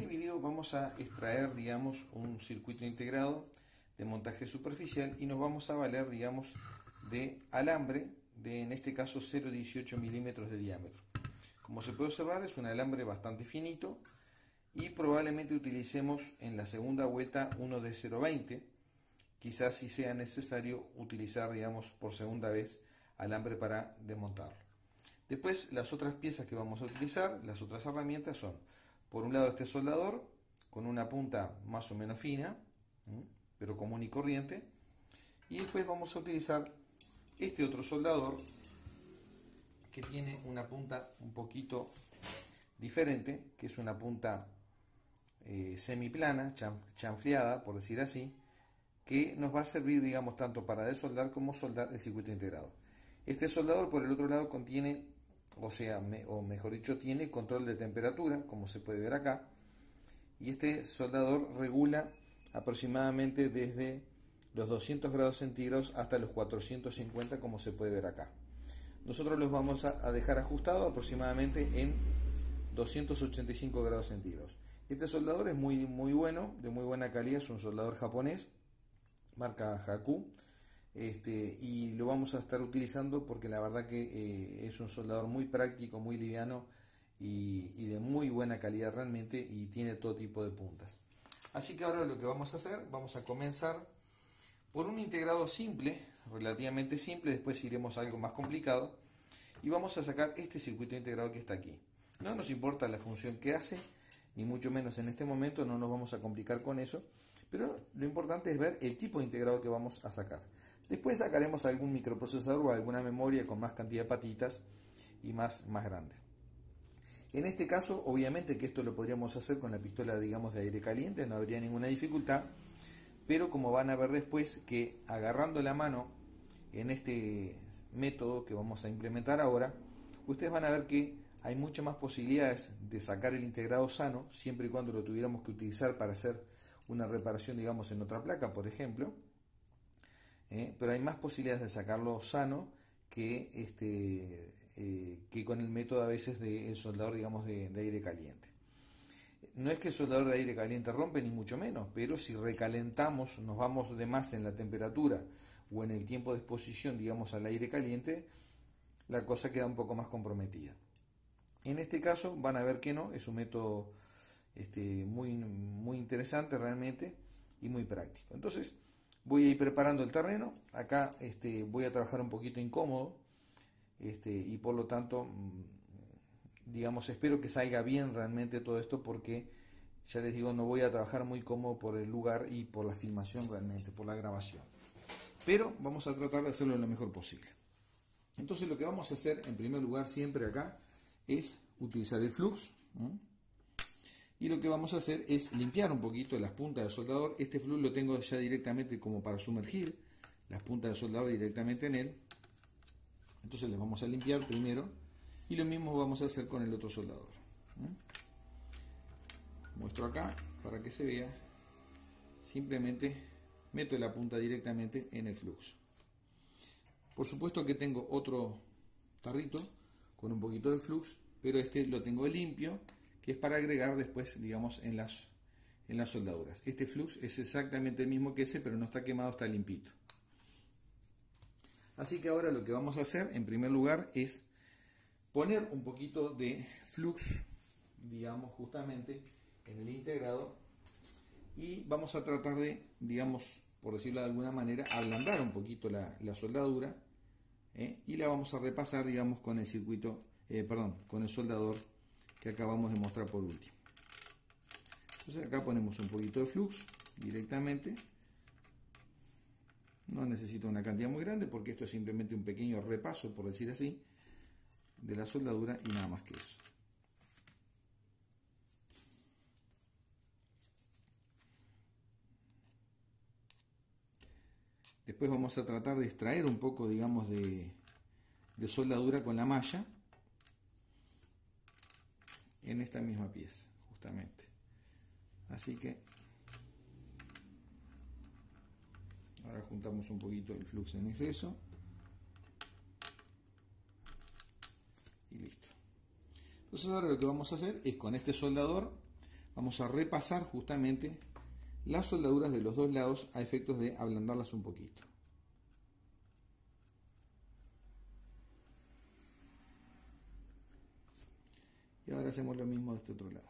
este video vamos a extraer, digamos, un circuito integrado de montaje superficial y nos vamos a valer, digamos, de alambre de, en este caso, 0,18 milímetros de diámetro. Como se puede observar, es un alambre bastante finito y probablemente utilicemos en la segunda vuelta uno de 0,20. Quizás si sea necesario utilizar, digamos, por segunda vez alambre para desmontarlo. Después, las otras piezas que vamos a utilizar, las otras herramientas son por un lado este soldador con una punta más o menos fina, pero común y corriente. Y después vamos a utilizar este otro soldador que tiene una punta un poquito diferente, que es una punta eh, semiplana, chanfleada, por decir así, que nos va a servir, digamos, tanto para desoldar como soldar el circuito integrado. Este soldador, por el otro lado, contiene o sea, o mejor dicho, tiene control de temperatura, como se puede ver acá, y este soldador regula aproximadamente desde los 200 grados centígrados hasta los 450, como se puede ver acá. Nosotros los vamos a dejar ajustados aproximadamente en 285 grados centígrados. Este soldador es muy, muy bueno, de muy buena calidad, es un soldador japonés, marca Haku este, y lo vamos a estar utilizando porque la verdad que eh, es un soldador muy práctico, muy liviano y, de muy buena calidad realmente y tiene todo tipo de puntas. Así que ahora lo que vamos a hacer, vamos a comenzar por un integrado simple, relativamente simple, después iremos a algo más complicado y vamos a sacar este circuito integrado que está aquí. No nos importa la función que hace, ni mucho menos en este momento, no nos vamos a complicar con eso, pero lo importante es ver el tipo de integrado que vamos a sacar. Después sacaremos algún microprocesador o alguna memoria con más cantidad de patitas y más, más grande. En este caso, obviamente que esto lo podríamos hacer con la pistola, digamos, de aire caliente, no habría ninguna dificultad, pero como van a ver después que agarrando la mano en este método que vamos a implementar ahora, ustedes van a ver que hay muchas más posibilidades de sacar el integrado sano, siempre y cuando lo tuviéramos que utilizar para hacer una reparación, digamos, en otra placa, por ejemplo, ¿eh? pero hay más posibilidades de sacarlo sano que, este, eh, que con el método a veces del soldador, digamos, de, aire caliente. No es que el soldador de aire caliente rompe, ni mucho menos, pero si recalentamos, nos vamos de más en la temperatura o en el tiempo de exposición, digamos, al aire caliente, la cosa queda un poco más comprometida. En este caso van a ver que no, es un método este, muy, muy interesante realmente y muy práctico. Entonces, voy a ir preparando el terreno. Acá este, voy a trabajar un poquito incómodo este, y por lo tanto, mm, digamos, espero que salga bien realmente todo esto porque ya les digo, no voy a trabajar muy cómodo por el lugar y por la filmación realmente, por la grabación. Pero vamos a tratar de hacerlo lo mejor posible. Entonces lo que vamos a hacer en primer lugar siempre acá es utilizar el flux y lo que vamos a hacer es limpiar un poquito las puntas del soldador. Este flux lo tengo ya directamente como para sumergir las puntas del soldador directamente en él. Entonces les vamos a limpiar primero y lo mismo vamos a hacer con el otro soldador. Muestro acá para que se vea. Simplemente meto la punta directamente en el flux. Por supuesto que tengo otro tarrito con un poquito de flux, pero este lo tengo limpio es para agregar después, digamos, en las, en las soldaduras. Este flux es exactamente el mismo que ese, pero no está quemado, está limpito. Así que ahora lo que vamos a hacer, en primer lugar, es poner un poquito de flux, digamos, justamente en el integrado y vamos a tratar de, digamos, por decirlo de alguna manera, ablandar un poquito la, soldadura ¿eh? y la vamos a repasar, digamos, con el circuito, eh, perdón, con el soldador que acabamos de mostrar por último. Entonces acá ponemos un poquito de flux directamente. No necesito una cantidad muy grande porque esto es simplemente un pequeño repaso, por decir así, de la soldadura y nada más que eso. Después vamos a tratar de extraer un poco, digamos, de, de soldadura con la malla en esta misma pieza, justamente. Así que ahora juntamos un poquito el flux en exceso y listo. Entonces ahora lo que vamos a hacer es con este soldador vamos a repasar justamente las soldaduras de los dos lados a efectos de ablandarlas un poquito. Y ahora hacemos lo mismo de este otro lado.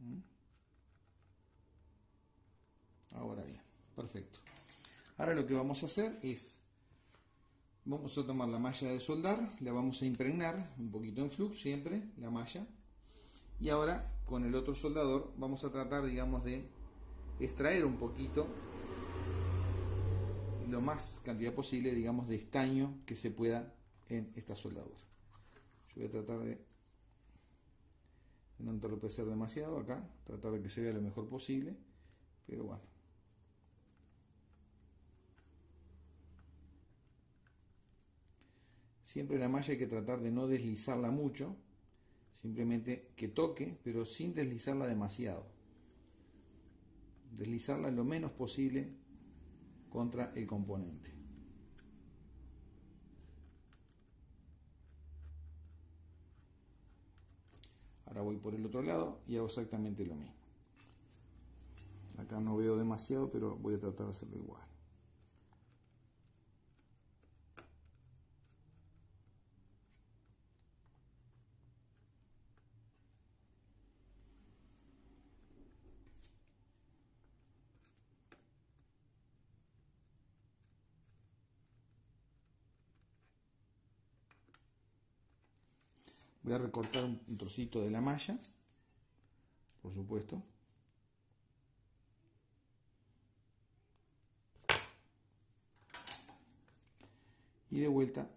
¿Mm? Ahora bien, perfecto. Ahora lo que vamos a hacer es, vamos a tomar la malla de soldar, la vamos a impregnar un poquito en flux siempre, la malla. Y ahora con el otro soldador vamos a tratar, digamos, de extraer un poquito lo más cantidad posible, digamos, de estaño que se pueda en esta soldadura. Yo voy a tratar de, no entorpecer demasiado acá, tratar de que se vea lo mejor posible, pero bueno. Siempre la malla hay que tratar de no deslizarla mucho, simplemente que toque, pero sin deslizarla demasiado. Deslizarla lo menos posible contra el componente. Ahora voy por el otro lado y hago exactamente lo mismo. Acá no veo demasiado, pero voy a tratar de hacerlo igual. Voy a recortar un trocito de la malla, por supuesto. Y de vuelta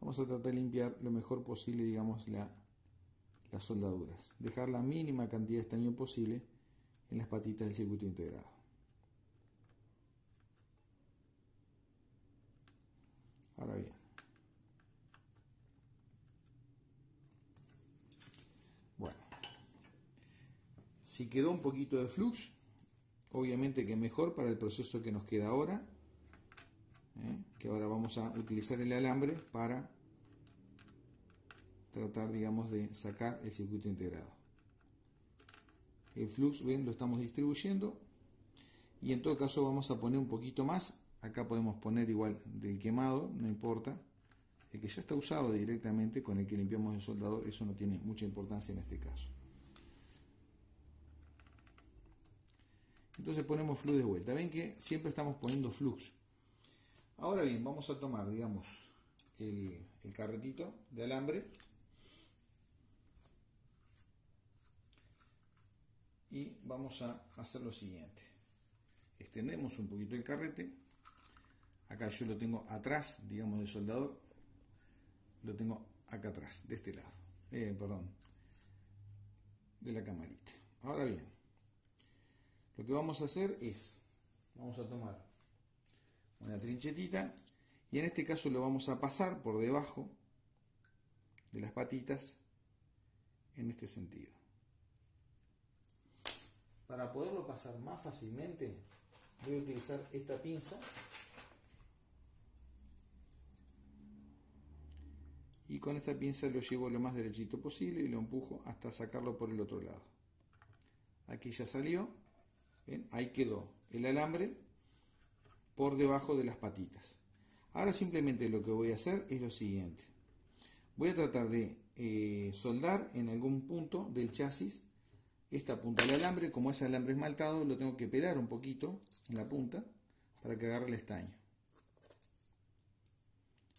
vamos a tratar de limpiar lo mejor posible, digamos, la, las soldaduras. Dejar la mínima cantidad de estaño posible en las patitas del circuito integrado. Ahora bien, bueno, si quedó un poquito de flux, obviamente que mejor para el proceso que nos queda ahora, ¿eh? que ahora vamos a utilizar el alambre para tratar, digamos, de sacar el circuito integrado el flux, ven, lo estamos distribuyendo. Y en todo caso vamos a poner un poquito más, acá podemos poner igual del quemado, no importa, el que ya está usado directamente con el que limpiamos el soldador, eso no tiene mucha importancia en este caso. Entonces ponemos flux de vuelta, ven que siempre estamos poniendo flux. Ahora bien, vamos a tomar, digamos, el, el carretito de alambre y vamos a hacer lo siguiente. Extendemos un poquito el carrete. Acá yo lo tengo atrás digamos del soldador. Lo tengo acá atrás de este lado. Eh, perdón de la camarita. Ahora bien lo que vamos a hacer es vamos a tomar una trinchetita y en este caso lo vamos a pasar por debajo de las patitas en este sentido para poderlo pasar más fácilmente, voy a utilizar esta pinza y con esta pinza lo llevo lo más derechito posible y lo empujo hasta sacarlo por el otro lado. Aquí ya salió, ahí quedó el alambre por debajo de las patitas. Ahora simplemente lo que voy a hacer es lo siguiente. Voy a tratar de eh, soldar en algún punto del chasis esta punta del alambre, como es alambre esmaltado, lo tengo que pelar un poquito en la punta para que agarre el estaño.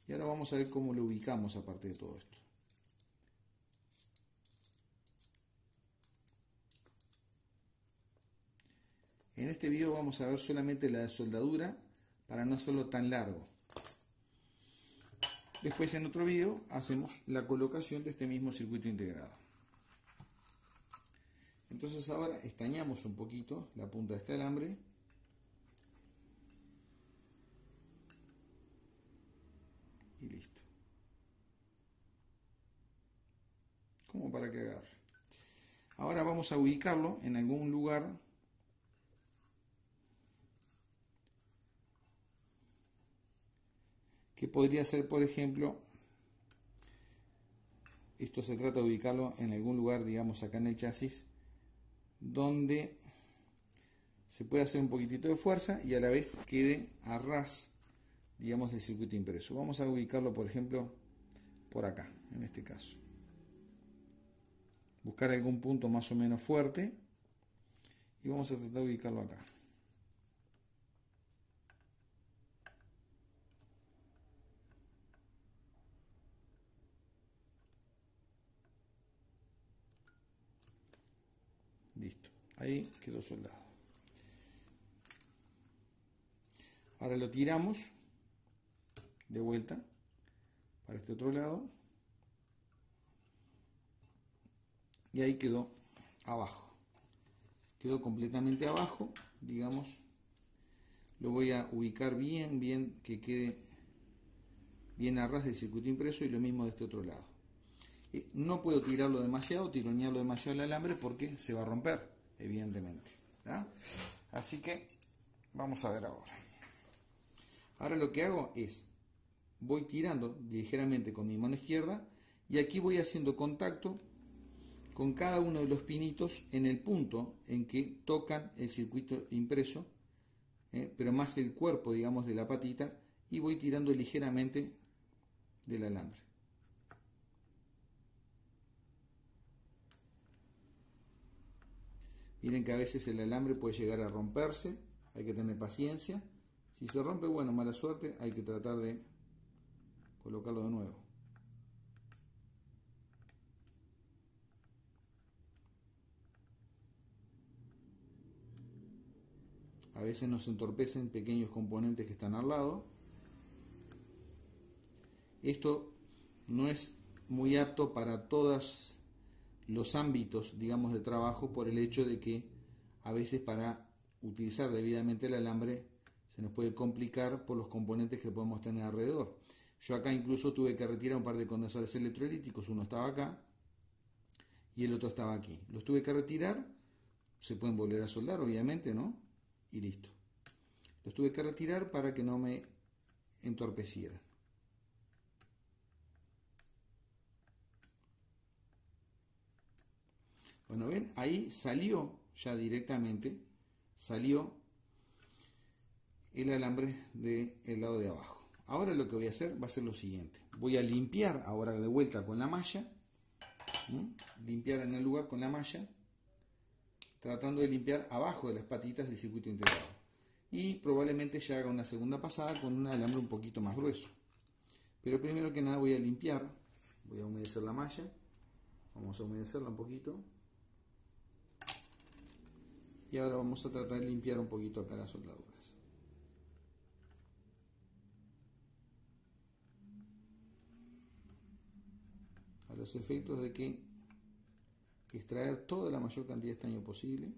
Y ahora vamos a ver cómo lo ubicamos aparte de todo esto. En este video vamos a ver solamente la soldadura para no hacerlo tan largo. Después en otro video hacemos la colocación de este mismo circuito integrado. Entonces ahora estañamos un poquito la punta de este alambre. Y listo. Como para que agarre. Ahora vamos a ubicarlo en algún lugar que podría ser, por ejemplo, esto se trata de ubicarlo en algún lugar, digamos acá en el chasis, donde se puede hacer un poquitito de fuerza y a la vez quede a ras, digamos, del circuito impreso. Vamos a ubicarlo, por ejemplo, por acá, en este caso. Buscar algún punto más o menos fuerte y vamos a tratar de ubicarlo acá. Listo. Ahí quedó soldado. Ahora lo tiramos de vuelta para este otro lado. Y ahí quedó abajo. Quedó completamente abajo, digamos. Lo voy a ubicar bien, bien, que quede bien a ras del circuito impreso y lo mismo de este otro lado. No puedo tirarlo demasiado, tironearlo demasiado el alambre porque se va a romper, evidentemente. Así que vamos a ver ahora. Ahora lo que hago es, voy tirando ligeramente con mi mano izquierda y aquí voy haciendo contacto con cada uno de los pinitos en el punto en que tocan el circuito impreso, ¿eh? pero más el cuerpo, digamos, de la patita, y voy tirando ligeramente del alambre. Miren que a veces el alambre puede llegar a romperse, hay que tener paciencia. Si se rompe, bueno, mala suerte, hay que tratar de colocarlo de nuevo. A veces nos entorpecen pequeños componentes que están al lado. Esto no es muy apto para todas los ámbitos, digamos, de trabajo por el hecho de que a veces para utilizar debidamente el alambre se nos puede complicar por los componentes que podemos tener alrededor. Yo acá incluso tuve que retirar un par de condensadores electrolíticos, uno estaba acá y el otro estaba aquí. Los tuve que retirar, se pueden volver a soldar obviamente, ¿no? Y listo. Los tuve que retirar para que no me entorpecieran. Bueno, ven, ahí salió ya directamente, salió el alambre del lado de abajo. Ahora lo que voy a hacer va a ser lo siguiente. Voy a limpiar ahora de vuelta con la malla. Limpiar en el lugar con la malla. Tratando de limpiar abajo de las patitas del circuito integrado. Y probablemente ya haga una segunda pasada con un alambre un poquito más grueso. Pero primero que nada voy a limpiar. Voy a humedecer la malla. Vamos a humedecerla un poquito. Y ahora vamos a tratar de limpiar un poquito acá las soldaduras. A los efectos de que extraer toda la mayor cantidad de estaño posible.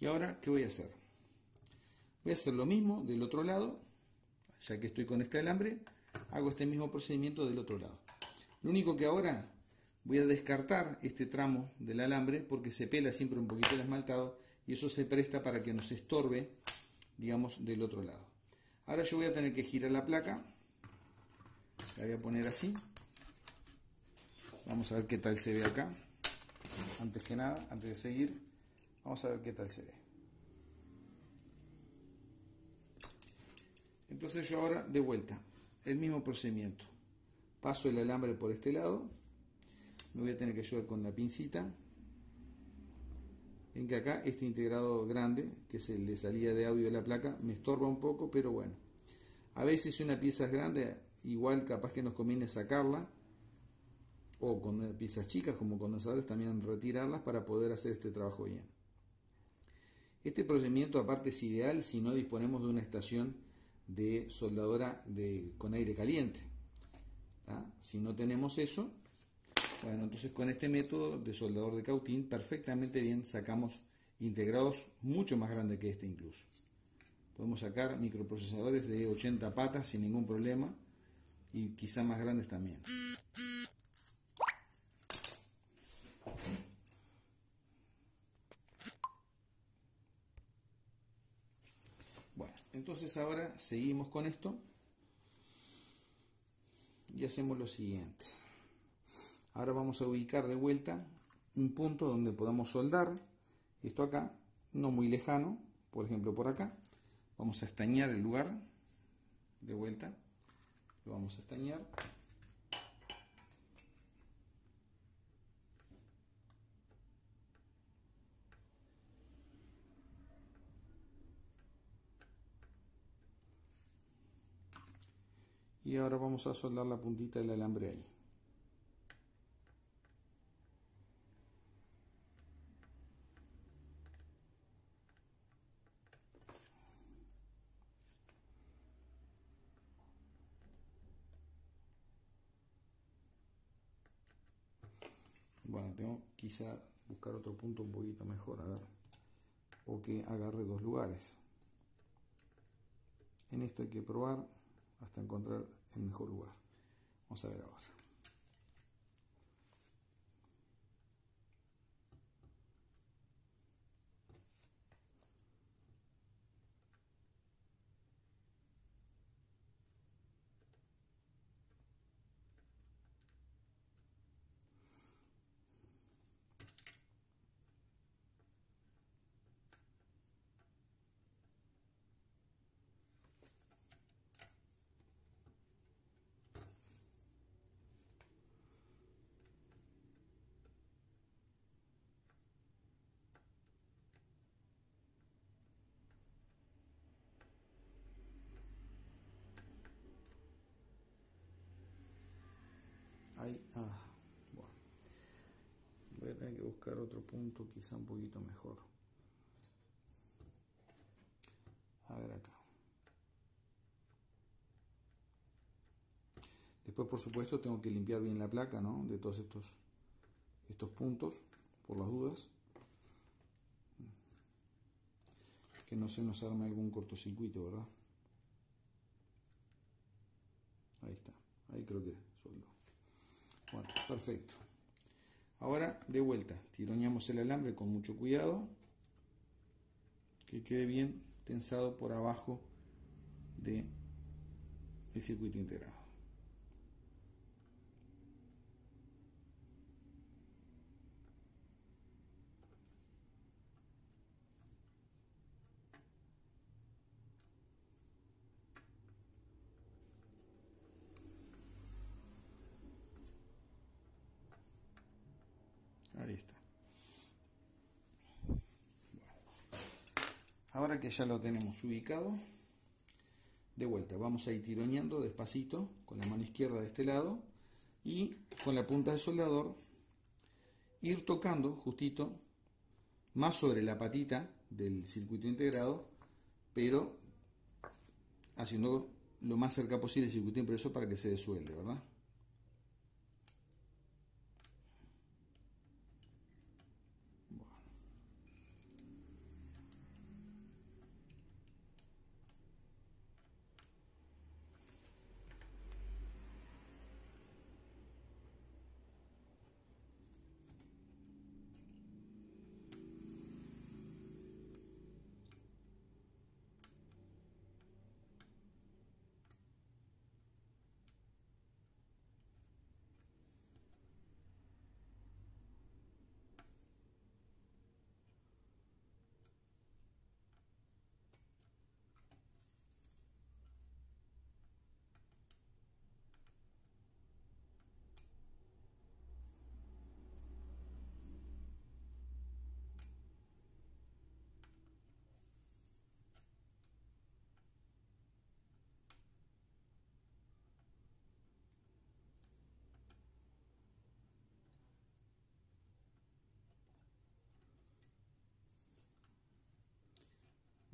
Y ahora, ¿qué voy a hacer? Voy a hacer lo mismo del otro lado, ya que estoy con este alambre, hago este mismo procedimiento del otro lado. Lo único que ahora voy a descartar este tramo del alambre porque se pela siempre un poquito el esmaltado y eso se presta para que nos estorbe, digamos, del otro lado. Ahora yo voy a tener que girar la placa, la voy a poner así. Vamos a ver qué tal se ve acá. Antes que nada, antes de seguir, Vamos a ver qué tal se ve. Entonces yo ahora de vuelta, el mismo procedimiento. Paso el alambre por este lado. Me voy a tener que ayudar con la pincita. Ven que acá este integrado grande, que es el de salida de audio de la placa, me estorba un poco, pero bueno. A veces si una pieza es grande, igual capaz que nos conviene sacarla. O con piezas chicas como condensadores también retirarlas para poder hacer este trabajo bien. Este procedimiento aparte es ideal si no disponemos de una estación de soldadora de, con aire caliente. Si no tenemos eso, Bueno, entonces con este método de soldador de cautín perfectamente bien sacamos integrados mucho más grandes que este incluso. Podemos sacar microprocesadores de 80 patas sin ningún problema y quizá más grandes también. Bueno, entonces ahora seguimos con esto y hacemos lo siguiente. Ahora vamos a ubicar de vuelta un punto donde podamos soldar. Esto acá, no muy lejano, por ejemplo por acá. Vamos a estañar el lugar de vuelta. Lo vamos a estañar. Y ahora vamos a soldar la puntita del alambre ahí. Bueno, tengo quizá buscar otro punto un poquito mejor, a ver. O que agarre dos lugares. En esto hay que probar hasta encontrar el mejor lugar. Vamos a ver ahora. Ahí, ah. Voy a tener que buscar otro punto quizá un poquito mejor. A ver acá. Después, por supuesto, tengo que limpiar bien la placa, ¿no? De todos estos, estos puntos, por las dudas. Que no se nos arme algún cortocircuito, ¿verdad? Ahí está. Ahí creo que soldó. Bueno, perfecto. Ahora, de vuelta, tironeamos el alambre con mucho cuidado. Que quede bien tensado por abajo del circuito integrado. Ahí está. Ahora ya lo tenemos ubicado, de vuelta vamos a ir tironeando despacito con la mano izquierda de este lado y con la punta del soldador ir tocando justito más sobre la patita del circuito integrado, pero haciendo lo más cerca posible el circuito impreso para que se desuelde, ¿verdad?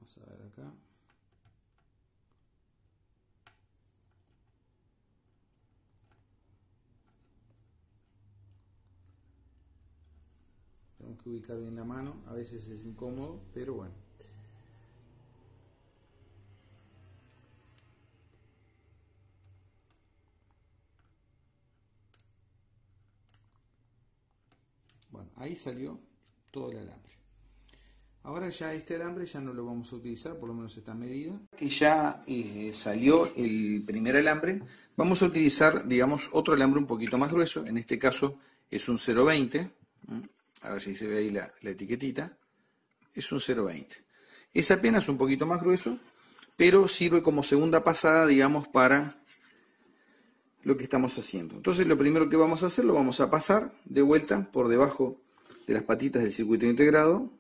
Vamos a ver acá. que ubicar bien la mano, a veces es incómodo, pero bueno. Bueno, ahí salió todo el alambre. Ahora ya este alambre ya no lo vamos a utilizar, por lo menos esta medida. Que ya eh, salió el primer alambre, vamos a utilizar, digamos, otro alambre un poquito más grueso. En este caso es un 0.20. A ver si se ve ahí la, etiquetita. Es un 0.20. Es apenas un poquito más grueso, pero sirve como segunda pasada, digamos, para lo que estamos haciendo. Entonces lo primero que vamos a hacer, lo vamos a pasar de vuelta por debajo de las patitas del circuito integrado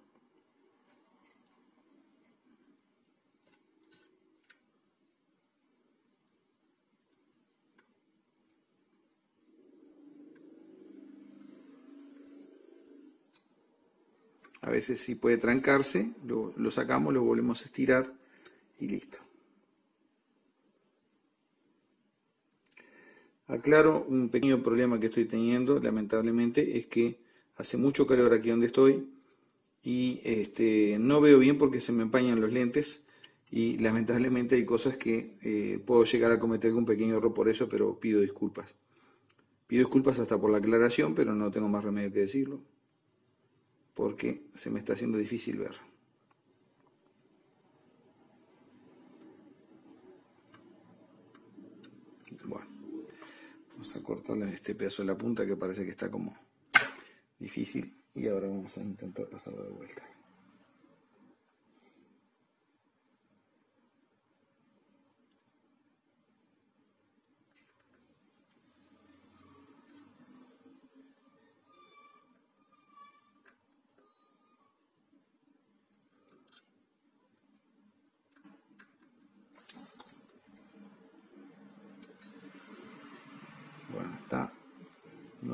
veces si puede trancarse, lo, sacamos, lo volvemos a estirar y listo. Aclaro un pequeño problema que estoy teniendo, lamentablemente, es que hace mucho calor aquí donde estoy y este, no veo bien porque se me empañan los lentes y lamentablemente hay cosas que eh, puedo llegar a cometer un pequeño error por eso, pero pido disculpas. Pido disculpas hasta por la aclaración, pero no tengo más remedio que decirlo porque se me está haciendo difícil ver. Bueno, vamos a cortarle este pedazo de la punta que parece que está como difícil y ahora vamos a intentar pasarlo de vuelta.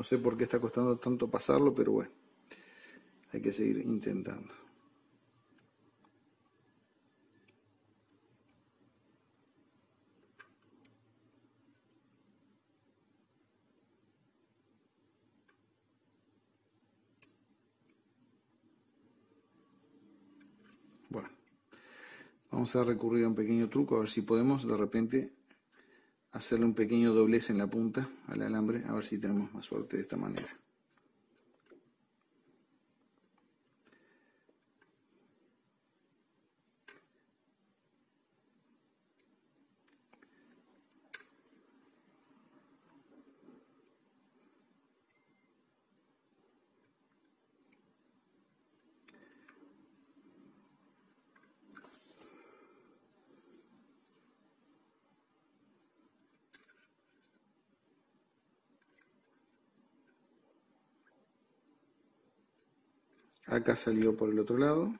No sé por qué está costando tanto pasarlo, pero bueno, hay que seguir intentando. Bueno, vamos a recurrir a un pequeño truco, a ver si podemos de repente hacerle un pequeño doblez en la punta al alambre, a ver si tenemos más suerte de esta manera. Acá salió por el otro lado.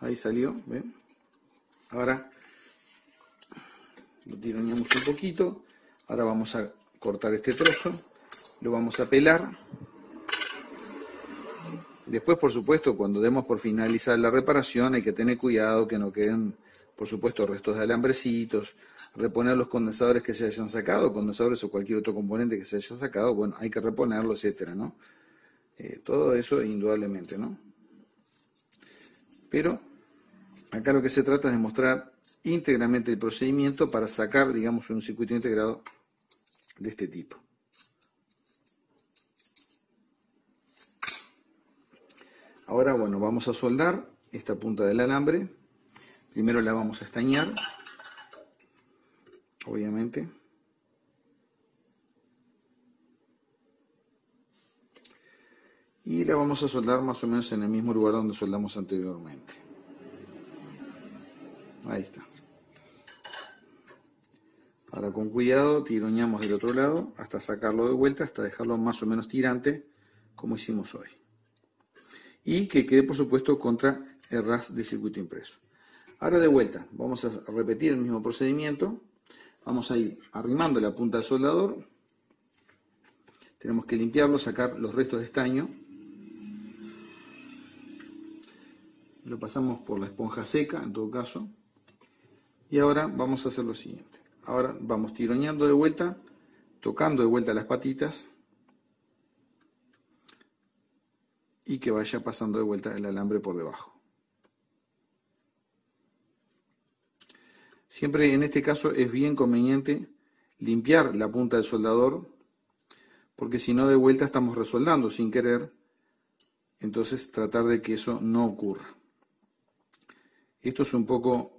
Ahí salió ¿ven? ahora lo tironeamos un poquito. Ahora vamos a cortar este trozo. Lo vamos a pelar. Después por supuesto cuando demos por finalizar la reparación hay que tener cuidado que no queden por supuesto restos de alambrecitos reponer los condensadores que se hayan sacado condensadores o cualquier otro componente que se haya sacado bueno hay que reponerlo etcétera no eh, todo eso indudablemente, ¿no? Pero acá lo que se trata es de mostrar íntegramente el procedimiento para sacar, digamos, un circuito integrado de este tipo. Ahora, bueno, vamos a soldar esta punta del alambre. Primero la vamos a estañar, obviamente. Y la vamos a soldar más o menos en el mismo lugar donde soldamos anteriormente. Ahí está. Ahora con cuidado tiroñamos del otro lado hasta sacarlo de vuelta, hasta dejarlo más o menos tirante como hicimos hoy. Y que quede por supuesto contra el ras de circuito impreso. Ahora de vuelta, vamos a repetir el mismo procedimiento. Vamos a ir arrimando la punta del soldador. Tenemos que limpiarlo, sacar los restos de estaño lo pasamos por la esponja seca en todo caso y ahora vamos a hacer lo siguiente ahora vamos tironeando de vuelta tocando de vuelta las patitas y que vaya pasando de vuelta el alambre por debajo. Siempre en este caso es bien conveniente limpiar la punta del soldador porque si no de vuelta estamos resoldando sin querer, entonces tratar de que eso no ocurra. Esto es un poco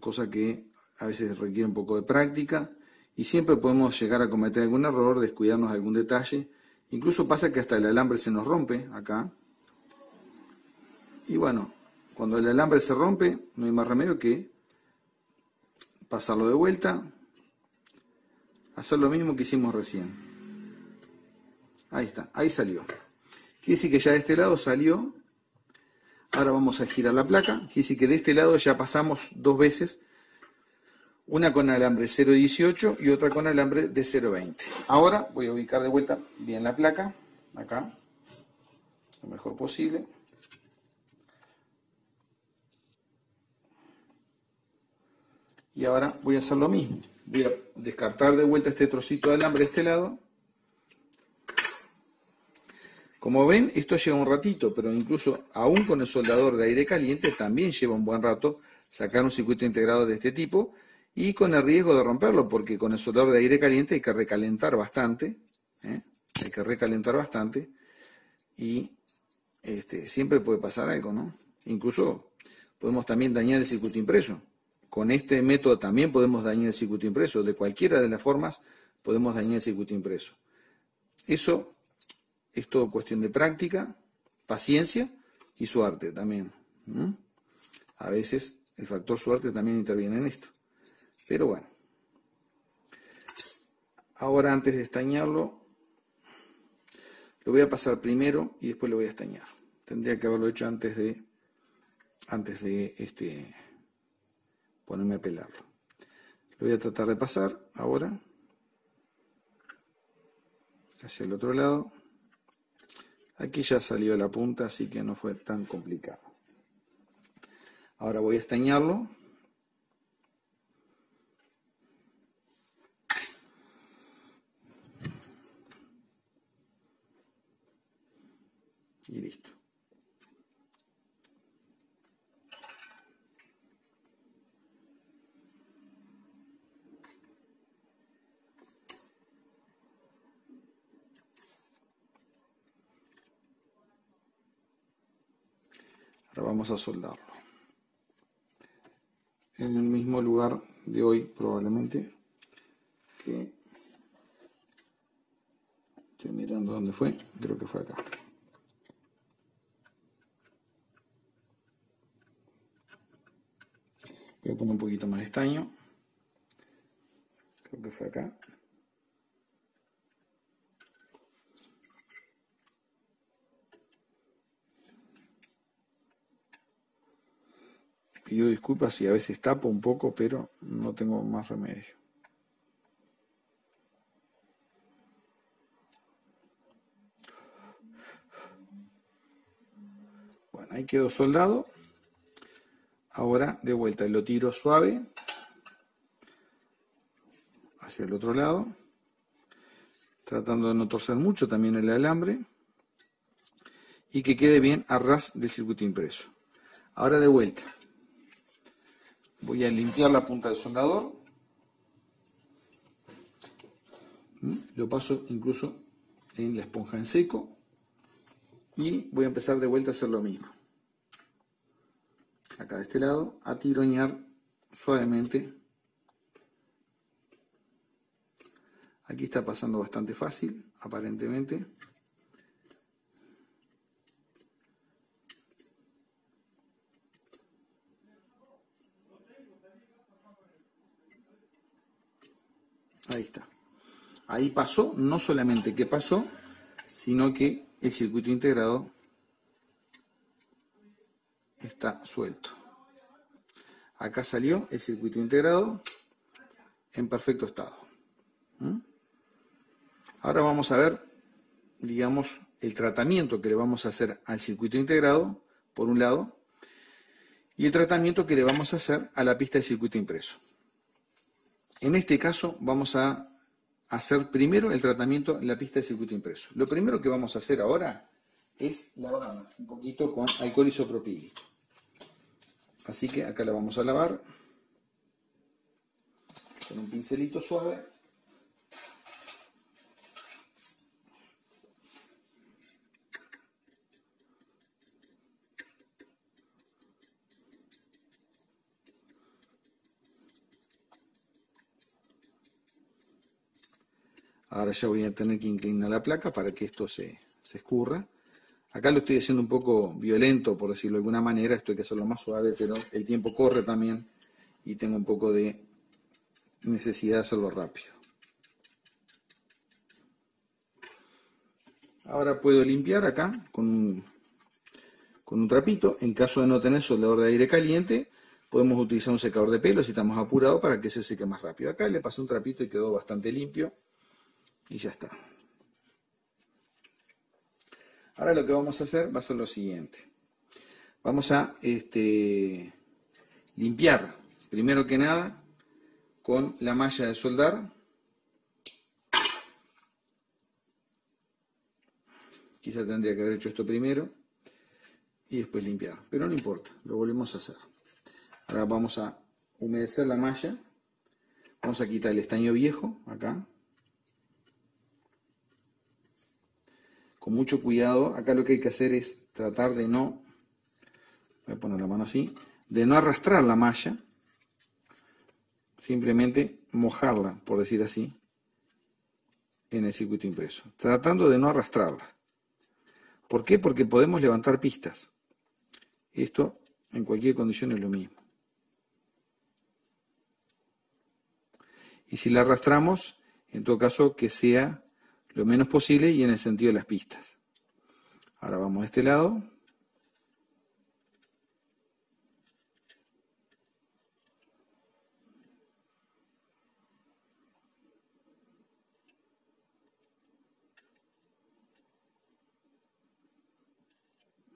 cosa que a veces requiere un poco de práctica y siempre podemos llegar a cometer algún error, descuidarnos de algún detalle. Incluso pasa que hasta el alambre se nos rompe acá. Y bueno, cuando el alambre se rompe, no hay más remedio que pasarlo de vuelta, hacer lo mismo que hicimos recién. Ahí está, ahí salió. Quiere decir que ya de este lado salió. Ahora vamos a girar la placa. Quiere decir que de este lado ya pasamos dos veces. Una con alambre 0.18 y otra con alambre de 0.20. Ahora voy a ubicar de vuelta bien la placa. Acá. Lo mejor posible. Y ahora voy a hacer lo mismo. Voy a descartar de vuelta este trocito de alambre de este lado como ven, esto lleva un ratito, pero incluso aún con el soldador de aire caliente también lleva un buen rato sacar un circuito integrado de este tipo y con el riesgo de romperlo, porque con el soldador de aire caliente hay que recalentar bastante, ¿eh? hay que recalentar bastante y este, siempre puede pasar algo, ¿no? Incluso podemos también dañar el circuito impreso. Con este método también podemos dañar el circuito impreso. De cualquiera de las formas podemos dañar el circuito impreso. Eso es todo cuestión de práctica, paciencia y suerte también. A veces el factor suerte también interviene en esto. Pero bueno. Ahora antes de estañarlo, lo voy a pasar primero y después lo voy a estañar. Tendría que haberlo hecho antes de antes de este ponerme a pelarlo. Lo voy a tratar de pasar ahora hacia el otro lado. Aquí ya salió la punta, así que no fue tan complicado. Ahora voy a estañarlo. Y listo. Ahora vamos a soldarlo. En el mismo lugar de hoy probablemente que estoy mirando dónde fue, creo que fue acá. Voy a poner un poquito más de estaño. Creo que fue acá. Pido disculpas si a veces tapo un poco, pero no tengo más remedio. Bueno, ahí quedó soldado. Ahora de vuelta lo tiro suave hacia el otro lado, tratando de no torcer mucho también el alambre y que quede bien a ras del circuito impreso. Ahora de vuelta, Voy a limpiar la punta del soldador. ¿Mm? Lo paso incluso en la esponja en seco. Y voy a empezar de vuelta a hacer lo mismo. Acá de este lado, a tiroñar suavemente. Aquí está pasando bastante fácil, aparentemente. Ahí está. Ahí pasó, no solamente que pasó, sino que el circuito integrado está suelto. Acá salió el circuito integrado en perfecto estado. ¿Mm? Ahora vamos a ver, digamos, el tratamiento que le vamos a hacer al circuito integrado, por un lado, y el tratamiento que le vamos a hacer a la pista de circuito impreso. En este caso vamos a hacer primero el tratamiento en la pista de circuito impreso. Lo primero que vamos a hacer ahora es lavarla un poquito con alcohol isopropílico. Así que acá la vamos a lavar con un pincelito suave. Ahora ya voy a tener que inclinar la placa para que esto se, se escurra. Acá lo estoy haciendo un poco violento, por decirlo de alguna manera, esto hay que hacerlo más suave, pero el tiempo corre también y tengo un poco de necesidad de hacerlo rápido. Ahora puedo limpiar acá con un, con un trapito. En caso de no tener soldador de aire caliente, podemos utilizar un secador de pelo si estamos apurados para que se seque más rápido. Acá le pasé un trapito y quedó bastante limpio y ya está. Ahora lo que vamos a hacer va a ser lo siguiente. Vamos a este, limpiar, primero que nada, con la malla de soldar. Quizá tendría que haber hecho esto primero y después limpiar, pero no importa, lo volvemos a hacer. Ahora vamos a humedecer la malla. Vamos a quitar el estaño viejo acá. Con mucho cuidado. Acá lo que hay que hacer es tratar de no, voy a poner la mano así, de no arrastrar la malla, simplemente mojarla, por decir así, en el circuito impreso, tratando de no arrastrarla. ¿Por qué? Porque podemos levantar pistas. Esto en cualquier condición es lo mismo. Y si la arrastramos, en todo caso que sea lo menos posible y en el sentido de las pistas. Ahora vamos a este lado.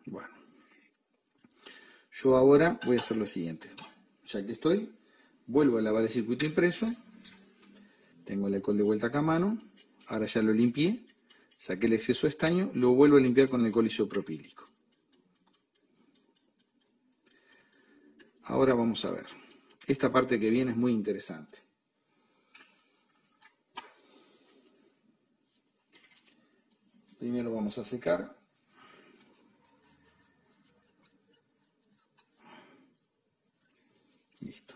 Bueno, yo ahora voy a hacer lo siguiente. Ya que estoy, vuelvo a lavar el circuito impreso. Tengo el alcohol de vuelta acá a mano ahora ya lo limpié, saqué el exceso de estaño, lo vuelvo a limpiar con el coliseo propílico. Ahora vamos a ver. Esta parte que viene es muy interesante. Primero vamos a secar. Listo.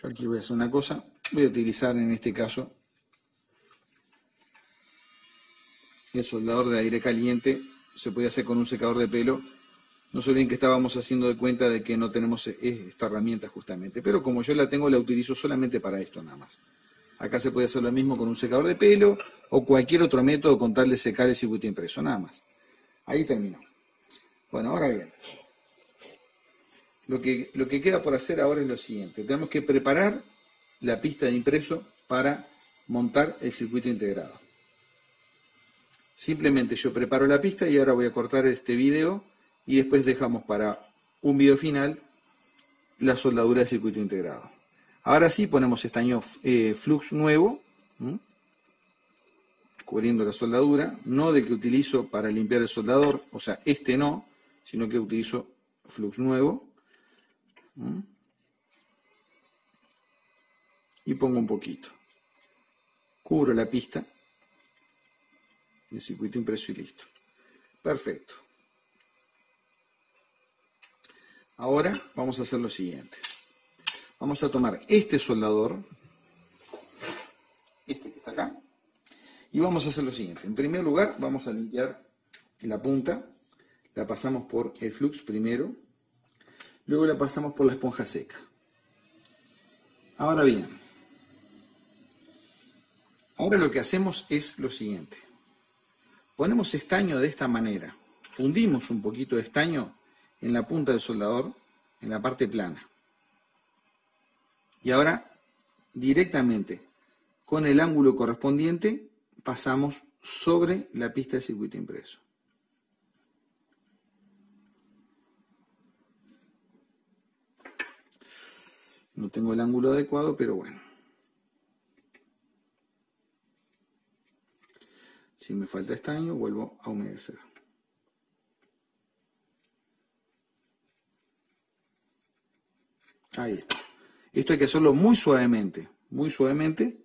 Yo aquí voy a hacer una cosa, voy a utilizar en este caso el soldador de aire caliente, se puede hacer con un secador de pelo, no sé bien que estábamos haciendo de cuenta de que no tenemos esta herramienta justamente, pero como yo la tengo la utilizo solamente para esto nada más. Acá se puede hacer lo mismo con un secador de pelo o cualquier otro método con tal de secar el circuito impreso, nada más. Ahí terminó. Bueno, ahora bien, lo que, queda por hacer ahora es lo siguiente. Tenemos que preparar la pista de impreso para montar el circuito integrado. Simplemente yo preparo la pista y ahora voy a cortar este video y después dejamos para un video final la soldadura del circuito integrado. Ahora sí ponemos estaño eh, flux nuevo, cubriendo la soldadura, no del que utilizo para limpiar el soldador, o sea, este no, sino que utilizo flux nuevo. Y pongo un poquito. Cubro la pista. El circuito impreso y listo. Perfecto. Ahora vamos a hacer lo siguiente. Vamos a tomar este soldador, este que está acá, y vamos a hacer lo siguiente. En primer lugar, vamos a limpiar la punta, la pasamos por el flux primero, Luego la pasamos por la esponja seca. Ahora bien, ahora lo que hacemos es lo siguiente. Ponemos estaño de esta manera. Fundimos un poquito de estaño en la punta del soldador, en la parte plana. Y ahora directamente con el ángulo correspondiente pasamos sobre la pista de circuito impreso. No tengo el ángulo adecuado, pero bueno. Si me falta estaño, vuelvo a humedecer. Ahí está. Esto hay que hacerlo muy suavemente, muy suavemente,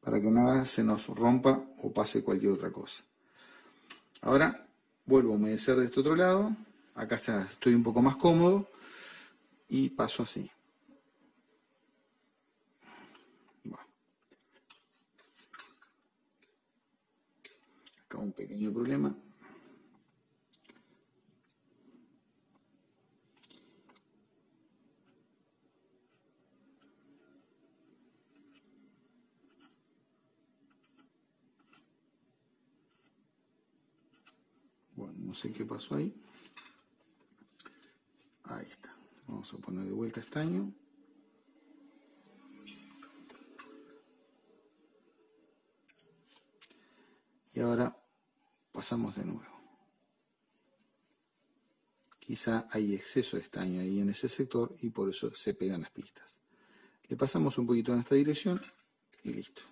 para que nada se nos rompa o pase cualquier otra cosa. Ahora vuelvo a humedecer de este otro lado. Acá está, estoy un poco más cómodo y paso así. Acá un pequeño problema. Bueno, no sé qué pasó ahí. Ahí está. Vamos a poner de vuelta estaño. Y ahora pasamos de nuevo. Quizá hay exceso de estaño ahí en ese sector y por eso se pegan las pistas. Le pasamos un poquito en esta dirección y listo.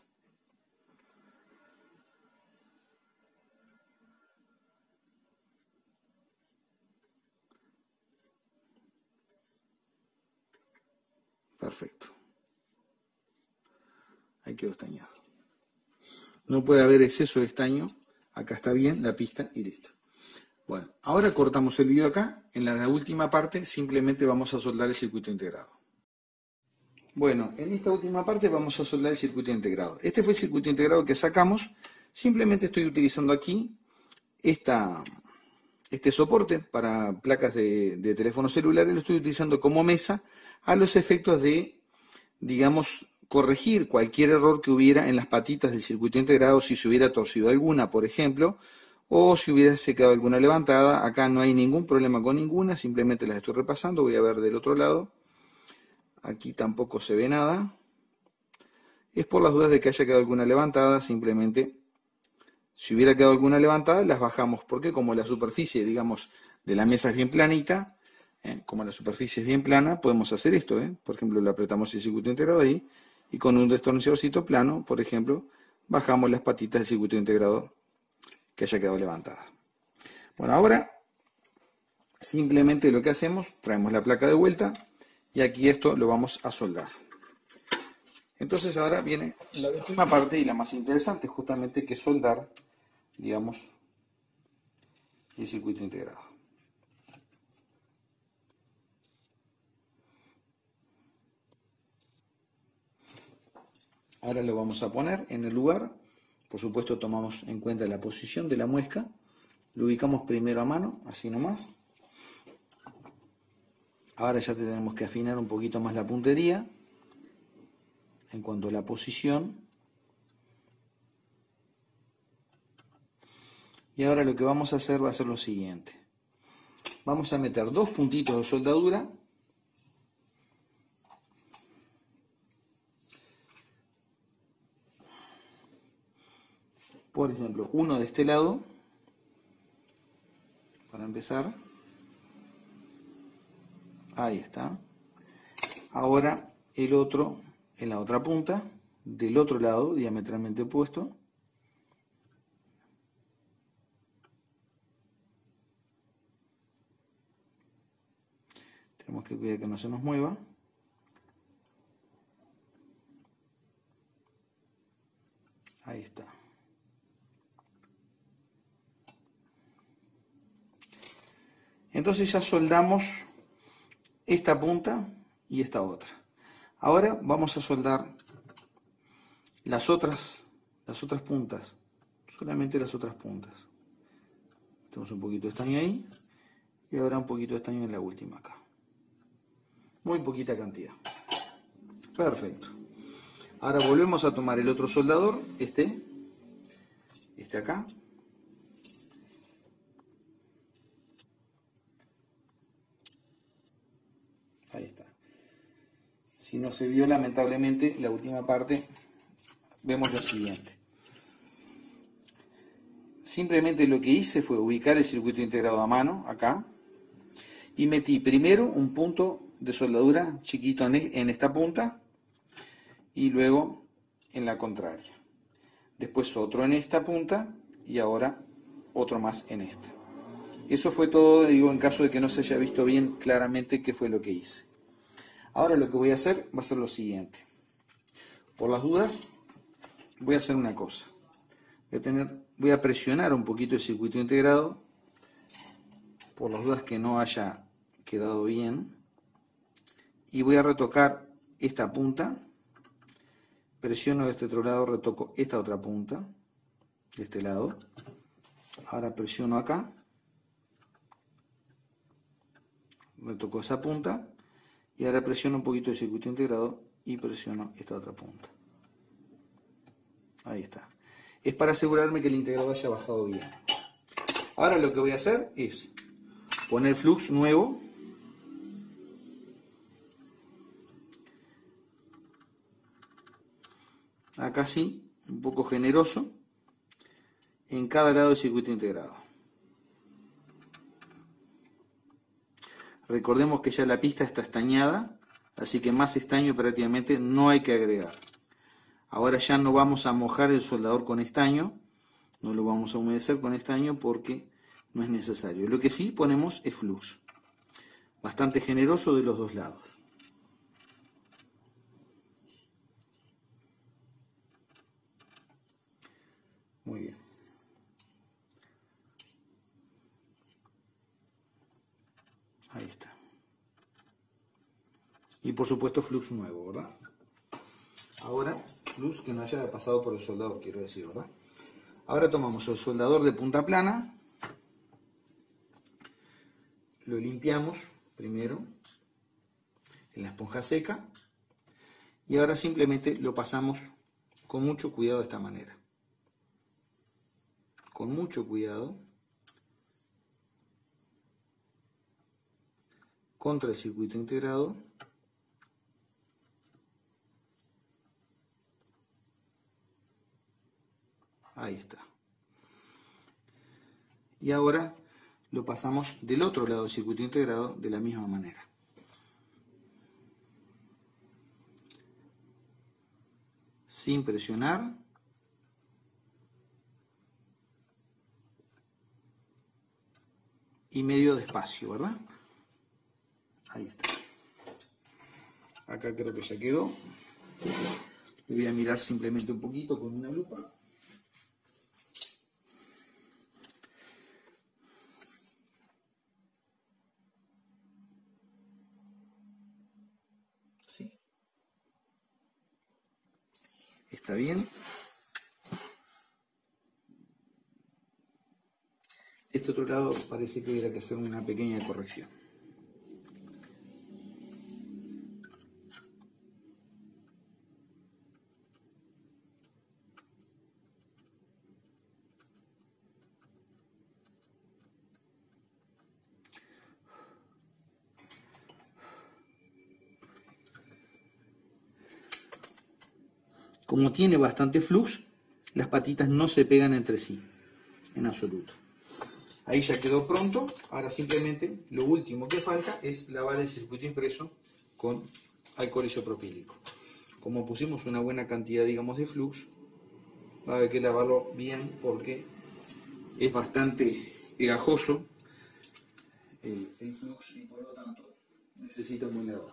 Perfecto. Ahí quedó estañado. No puede haber exceso de estaño. Acá está bien la pista y listo. Bueno, ahora cortamos el vídeo acá. En la última parte simplemente vamos a soldar el circuito integrado. Bueno, en esta última parte vamos a soldar el circuito integrado. Este fue el circuito integrado que sacamos. Simplemente estoy utilizando aquí esta, este soporte para placas de, de teléfono celular. Lo estoy utilizando como mesa a los efectos de, digamos, corregir cualquier error que hubiera en las patitas del circuito integrado, si se hubiera torcido alguna, por ejemplo, o si hubiera quedado alguna levantada. Acá no hay ningún problema con ninguna, simplemente las estoy repasando. Voy a ver del otro lado. Aquí tampoco se ve nada. Es por las dudas de que haya quedado alguna levantada, simplemente si hubiera quedado alguna levantada, las bajamos, porque como la superficie, digamos, de la mesa es bien planita, ¿eh? como la superficie es bien plana, podemos hacer esto. ¿eh? Por ejemplo, le apretamos el circuito integrado ahí y con un destornilladorcito plano, por ejemplo, bajamos las patitas del circuito integrado que haya quedado levantada. Bueno, ahora simplemente lo que hacemos, traemos la placa de vuelta y aquí esto lo vamos a soldar. Entonces ahora viene la última parte y la más interesante, justamente que soldar, digamos, el circuito integrado. Ahora lo vamos a poner en el lugar. Por supuesto tomamos en cuenta la posición de la muesca. Lo ubicamos primero a mano, así nomás. Ahora ya tenemos que afinar un poquito más la puntería en cuanto a la posición. Y ahora lo que vamos a hacer va a ser lo siguiente. Vamos a meter dos puntitos de soldadura por ejemplo, uno de este lado, para empezar, ahí está, ahora el otro en la otra punta, del otro lado, diametralmente opuesto, tenemos que cuidar que no se nos mueva, ahí está. Entonces ya soldamos esta punta y esta otra. Ahora vamos a soldar las otras, las otras puntas, solamente las otras puntas. Tenemos un poquito de estaño ahí y ahora un poquito de estaño en la última acá. Muy poquita cantidad. Perfecto. Ahora volvemos a tomar el otro soldador, este, este acá, Si no se vio lamentablemente la última parte, vemos lo siguiente. Simplemente lo que hice fue ubicar el circuito integrado a mano, acá, y metí primero un punto de soldadura chiquito en esta punta y luego en la contraria. Después otro en esta punta y ahora otro más en esta. Eso fue todo, digo, en caso de que no se haya visto bien claramente qué fue lo que hice. Ahora lo que voy a hacer va a ser lo siguiente. Por las dudas, voy a hacer una cosa. Voy a, presionar un poquito el circuito integrado, por las dudas que no haya quedado bien. Y voy a retocar esta punta. Presiono de este otro lado, retoco esta otra punta, de este lado. Ahora presiono acá retoco esa punta y ahora presiono un poquito el circuito integrado y presiono esta otra punta. Ahí está. Es para asegurarme que el integrado haya bajado bien. Ahora lo que voy a hacer es poner flux nuevo. Acá sí, un poco generoso, en cada lado del circuito integrado. Recordemos que ya la pista está estañada, así que más estaño prácticamente no hay que agregar. Ahora ya no vamos a mojar el soldador con estaño, no lo vamos a humedecer con estaño porque no es necesario. Lo que sí ponemos es flux, bastante generoso de los dos lados. Muy bien. Ahí está. Y por supuesto flux nuevo, ¿verdad? Ahora, flux que no haya pasado por el soldador, quiero decir, ¿verdad? Ahora tomamos el soldador de punta plana, lo limpiamos primero en la esponja seca y ahora simplemente lo pasamos con mucho cuidado de esta manera. Con mucho cuidado contra el circuito integrado ahí está y ahora lo pasamos del otro lado del circuito integrado de la misma manera sin presionar y medio despacio, ¿verdad? Ahí está. Acá creo que ya quedó. voy a mirar simplemente un poquito con una lupa. Está bien. Este otro lado parece que hubiera que hacer una pequeña corrección. Como tiene bastante flux, las patitas no se pegan entre sí, en absoluto. Ahí ya quedó pronto. Ahora simplemente lo último que falta es lavar el circuito impreso con alcohol isopropílico. Como pusimos una buena cantidad, digamos, de flux, va a haber que lavarlo bien porque es bastante pegajoso el, el flux y por lo tanto necesita buen lavado.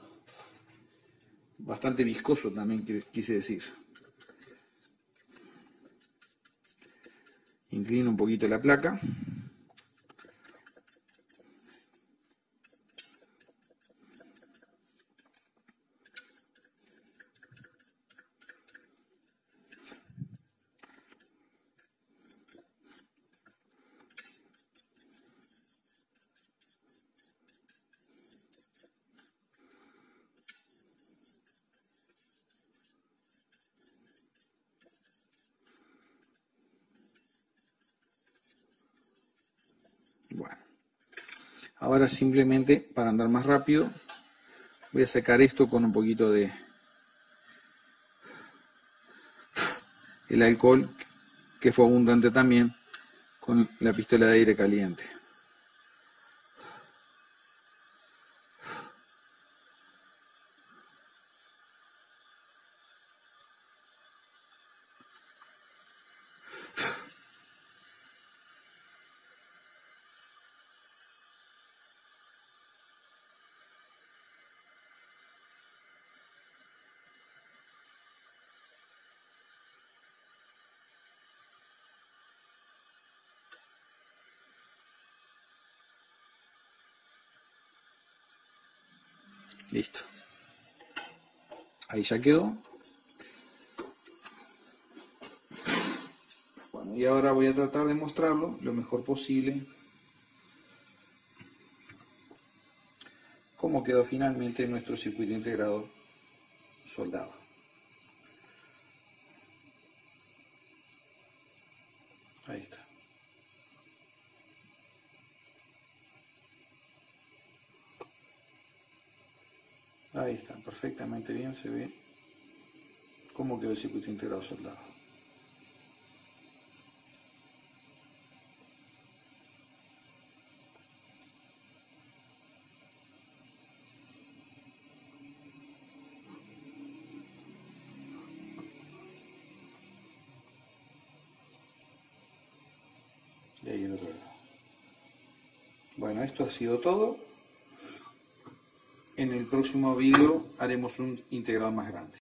Bastante viscoso también quise decir. Inclino un poquito la placa. Ahora simplemente para andar más rápido voy a sacar esto con un poquito de el alcohol que fue abundante también con la pistola de aire caliente. Listo. Ahí ya quedó. Bueno, y ahora voy a tratar de mostrarlo lo mejor posible. Cómo quedó finalmente nuestro circuito integrado soldado. Ahí está. Ahí está, perfectamente bien se ve cómo quedó el circuito integrado soldado. Y ahí otro lado. Bueno, esto ha sido todo. En el próximo vídeo haremos un integrado más grande.